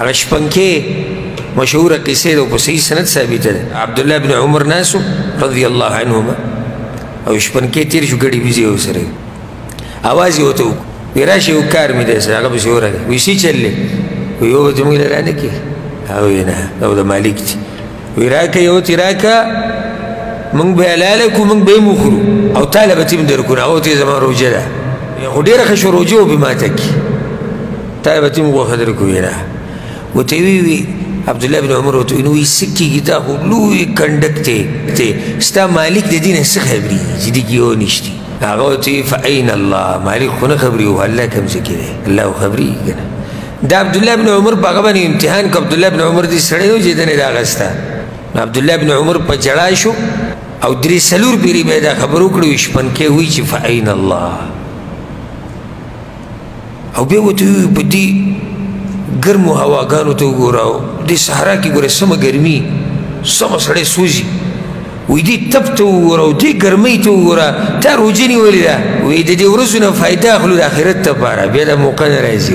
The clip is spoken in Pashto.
هغه شپنکې مشهوره کیسه ده په صحیح سند ثابت ده عبد الله ابن عمر ناسو رضی الله عنهما او شپنکې تیر شو غړي ویزه وسره आवाज یې وته وراشه یو کار مې ده سره هغه به شوره وی سي چلې وی یو به موږ لرانه کې او نه دا د مالک دی وی راکه یو تی راکه مونږ به حلال کو مونږ به مخرو او تعالی به تیم در کو او ته زما روزه ده خو ډیره ښه شو روزه به ماته کی تعالی به تیم غوخه در کو نه وته وی وی عبد الله بن عمر وته نو سکی کی دا خو لوی کندک ته ته ستا مالک د دین څخه خبري چې دی کیو نشتی هغه ته فاین الله مالک خو نه خبري او الله کوم ذکر الله خبري کنه د عبد الله ابن عمر په غو باندې امتحان کو عبد الله ابن عمر دې سړی و چې دنه دا غستا عبد الله ابن عمر په جړا شو او درې سلور پیری به دا خبرو کړو شپن کې وی چې فاین الله او به وته په دې ګرمو هواګانو ته وګوراو د صحرا کې ګوره سم ګرمي سم سړی سوزي وی دی تپ ته وګوره او دی ګرمۍ ته وګوره تا روژه نیولې ده وی د دې ورځو نه فایده اخلو د آخرت لپاره بیا دا موقع نه راځي